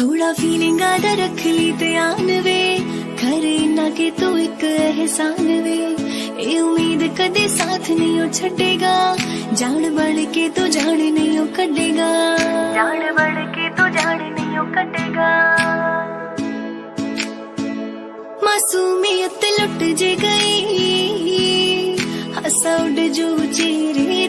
थोड़ा फीलिंग आदा रख ली बयान वे। करे ना के तू एक एहसान वे। ए उम्मीद कदे साथ नहीं ओ छड़ेगा। जान बढ़ के तू जान नहीं ओ कटेगा जान बढ़ के तू जान नहीं ओ कटेगा मासूमियत लुट जे गई। हंसा उड़ जो चेहरे